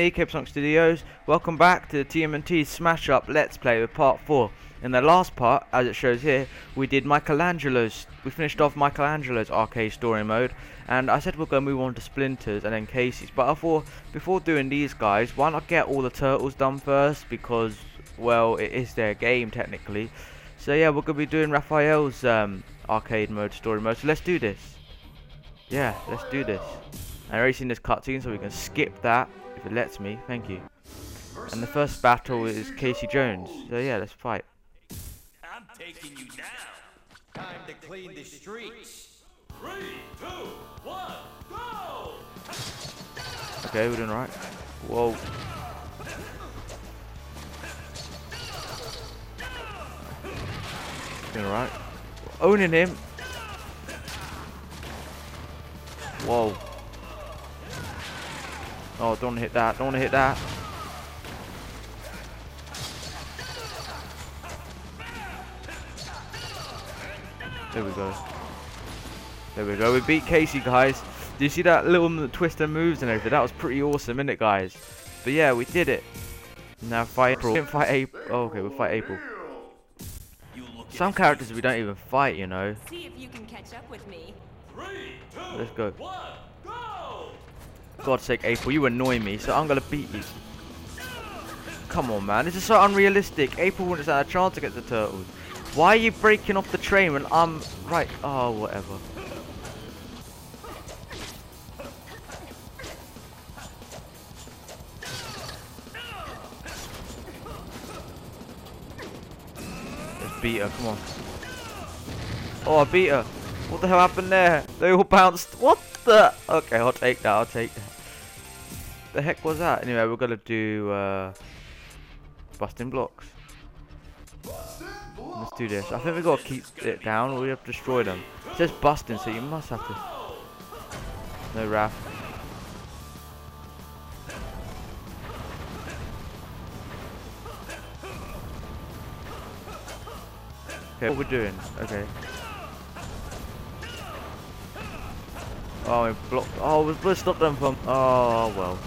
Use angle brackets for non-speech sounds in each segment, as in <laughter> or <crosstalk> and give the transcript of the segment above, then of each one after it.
Hey KPSonic Studios, welcome back to the TMNT Smash Up Let's Play with part 4. In the last part, as it shows here, we did Michelangelo's, we finished off Michelangelo's arcade story mode, and I said we're going to move on to Splinters and then Casey's, but I thought, before doing these guys, why not get all the turtles done first, because, well, it is their game technically. So yeah, we're going to be doing Raphael's um, arcade mode, story mode, so let's do this. Yeah, let's do this. I already seen this cutscene, so we can skip that if it lets me. Thank you. And the first battle is Casey Jones. So yeah, let's fight. I'm taking you down. Time to clean the streets. Three, two, one, go! Okay, we're doing right. Whoa. Doing alright. Owning him. Whoa. Oh, don't hit that. Don't hit that. There we go. There we go. We beat Casey, guys. Do you see that little twist and moves and everything? That was pretty awesome, isn't it, guys? But yeah, we did it. Now fight April. We fight April. Oh, okay, we'll fight April. Some characters we don't even fight, you know. See if you can catch up with me. Three, two, Let's go. one, go! God's sake, April, you annoy me, so I'm gonna beat you. Come on, man. This is so unrealistic. April wouldn't stand a chance against the turtles. Why are you breaking off the train when I'm right? Oh, whatever. Let's beat her. Come on. Oh, I beat her. What the hell happened there? They all bounced. What the? Okay, I'll take that. I'll take that. The heck was that? Anyway, we're gonna do uh, busting blocks. Let's do this. I think we gotta keep it down, or we have to destroy them. It says busting, so you must have to. No Raph. Okay, what we're doing? Okay. Oh, we blocked. Oh, let's stop them from. Oh well.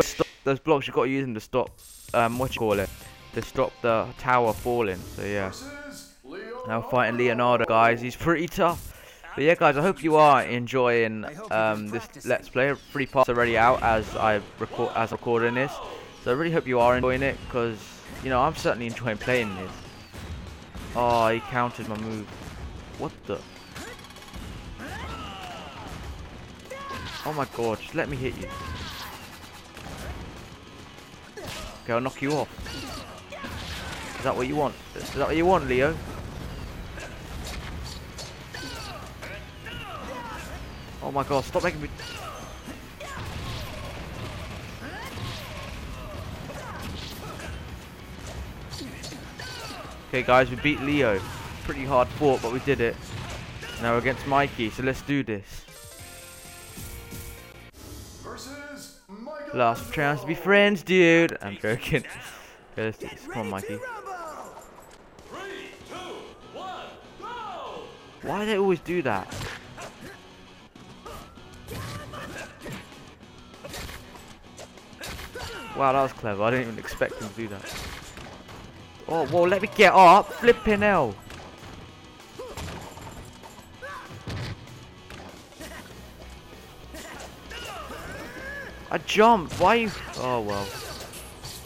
Stop those blocks. you've got to use them to stop. Um, what you call it? To stop the tower falling. So yeah. Now fighting Leonardo, guys. He's pretty tough. But yeah, guys, I hope you are enjoying um, this Let's Play. Three parts already out as I record as recording this. So I really hope you are enjoying it because you know I'm certainly enjoying playing this. Oh, he countered my move. What the? Oh my god, just let me hit you. Okay, I'll knock you off. Is that what you want? Is that what you want, Leo? Oh my god, stop making me... Okay guys, we beat Leo. Pretty hard fought, but we did it. Now we're against Mikey, so let's do this. Last chance to be friends, dude. I'm joking. Okay, let's do this. Come on, Mikey. Three, two, one, go! Why do they always do that? Wow, that was clever. I didn't even expect him to do that. Oh, whoa, let me get up. Flipping hell. I jumped. Why you... Oh, well.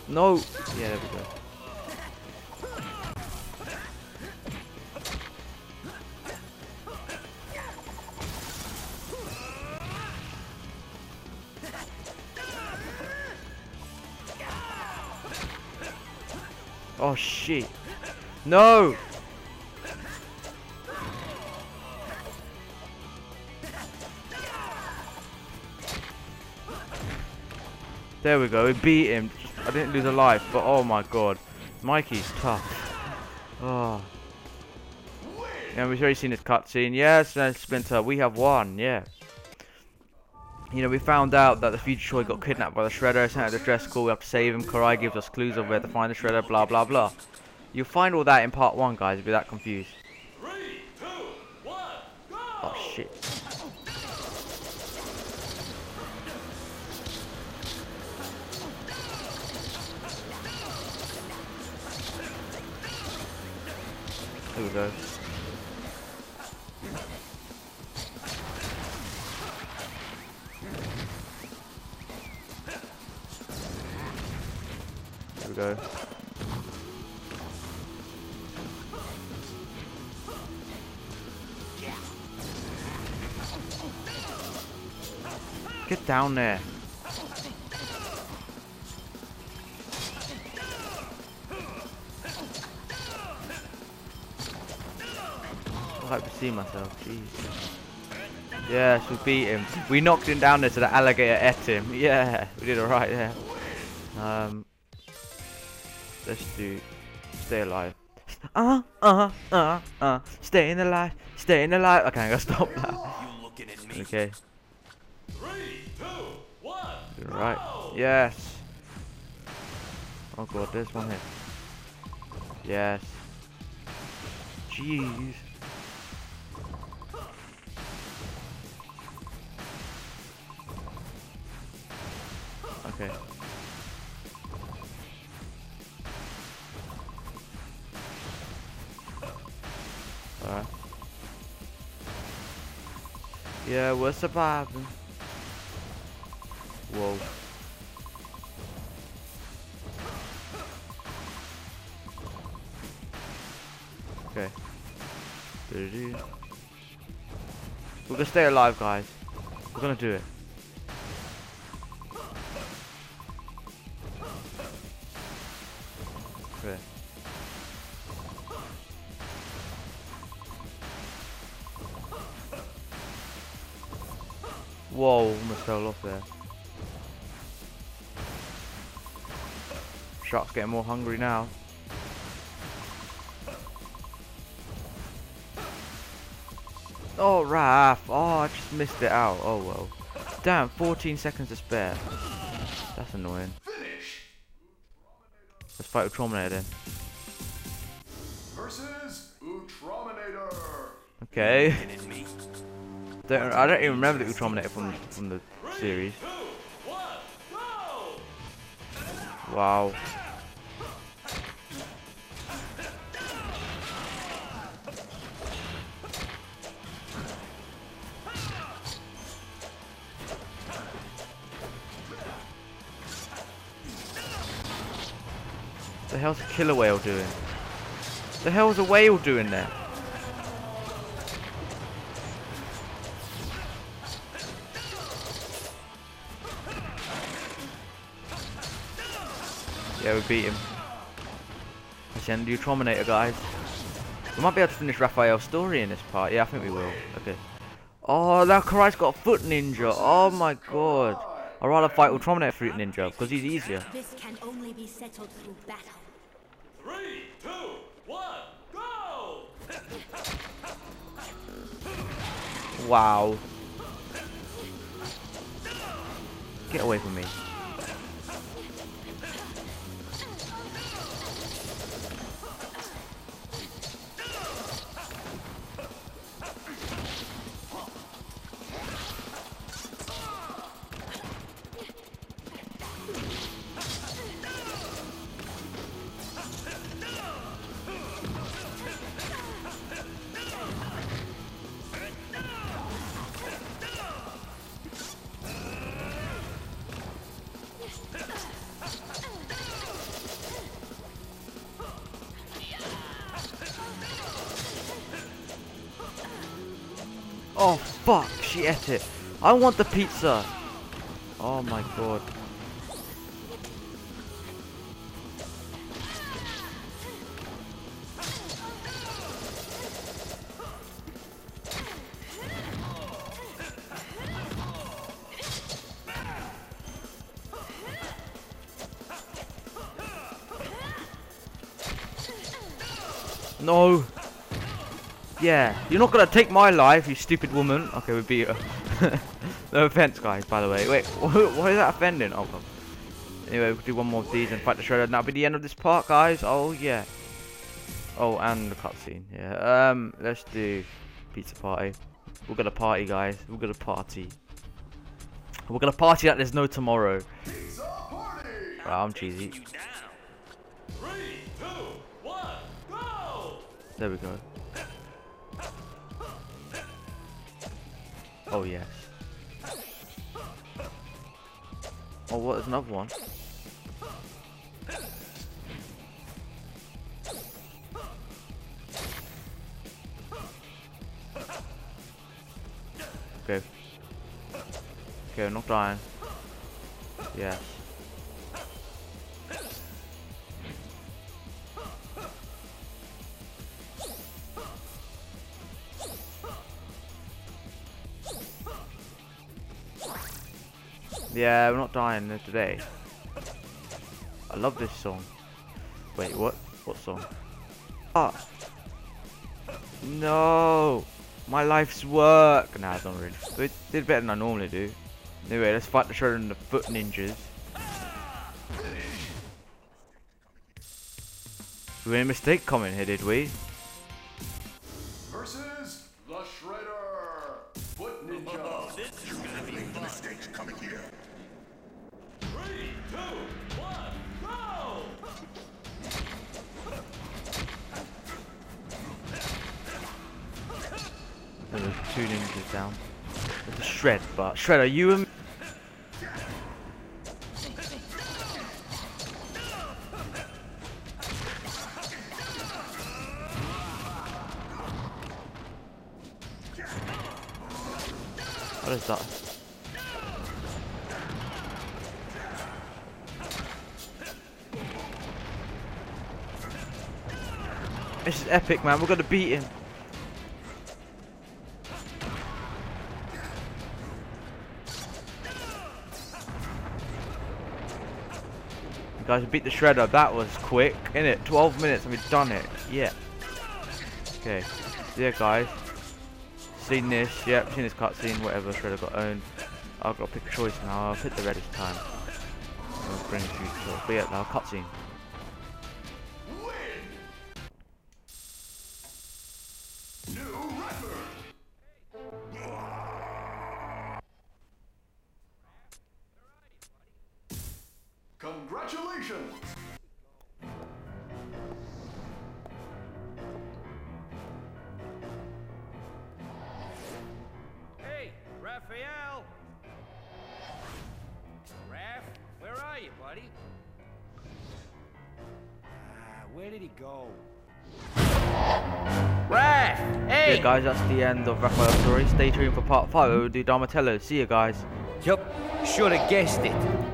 No. Yeah, there we go. Oh shit. No! There we go, we beat him. I didn't lose a life, but oh my god. Mikey's tough. Oh. Yeah, we've already seen this cutscene. Yes, and Splinter, we have won, yeah. You know, we found out that the future Troy got kidnapped by the Shredder, sent out the dress school, we have to save him, Karai gives us clues of where to find the Shredder, blah blah blah. You'll find all that in part one, guys, if you're that confused. Three, two, one! Oh shit. Go. There we go. Get down there. I hope to see myself. Jeez. Yes, we beat him. We knocked him down there so the alligator ate him. <laughs> Yeah, we did alright there. Um, let's do stay alive. Uh, uh, uh, uh, staying alive, staying alive. Okay, I gotta stop that. You looking at me? Okay, Three, two, one. right. Yes. Oh god, there's one here. Yes. Jeez. Okay. Alright. Yeah, we're surviving. Whoa. Okay. Doo-doo-doo. We're gonna stay alive, guys. We're gonna do it. Shark's getting more hungry now. Oh, Raph. Oh, I just missed it out. Oh, well. Damn, 14 seconds to spare. That's annoying. Let's fight with Trominator then. Versus Ultraminator. Okay. <laughs> Don't, I don't even remember the Ultraminator from, from the series. Wow. The hell's a killer whale doing? The hell's a whale doing there? Yeah, we beat him. Let's end the Ultraminator, guys. We might be able to finish Raphael's story in this part. Yeah, I think we will. Okay. Oh, that Karai's got a foot ninja. Oh my god. I'd rather fight Ultraminator Fruit Ninja because he's easier. This can only be settled through battle. Three, two, one, go! Wow. Get away from me. Oh fuck, she ate it. I want the pizza. Oh my god. No. Yeah, you're not gonna take my life, you stupid woman. Okay, we beat her. <laughs> no offense, guys, by the way. Wait, <laughs> why is that offending? Oh, God. Anyway, we'll do one more of these and fight the shredder. And that'll be the end of this part, guys. Oh, yeah. Oh, and the cutscene. Yeah. Um, let's do pizza party. We're gonna party, guys. We're gonna party. We're gonna party like there's no tomorrow. Pizza party. Wow, I'm cheesy. Three, two, one! There we go. Oh yes. Oh, what? There's another one. Okay. Okay, I'm not dying. Yes. Yeah, we're not dying today. I love this song. Wait, what? What song? Ah! No! My life's work! Nah, I don't really. But it did better than I normally do. Anyway, let's fight the Shredder and the Foot Ninjas. We made a mistake coming here, did we? Down. There's a shred, but Shredder, you and What is that? This is epic, man. We're gonna beat him. Guys we beat the shredder. That was quick, innit? 12 minutes and we've done it. Yeah. Okay. Yeah, guys. Seen this. Yep, seen this cutscene. Whatever. Shredder got owned. I've got to pick a choice now. I'll pick the red this time. I'll bring a few. But yeah, now cutscene. Buddy? Ah, where did he go? Raph! Hey! Yeah, guys, that's the end of Raphael's story. Stay tuned for part 5. We'll do Donatello. See you guys. Yup, should have guessed it.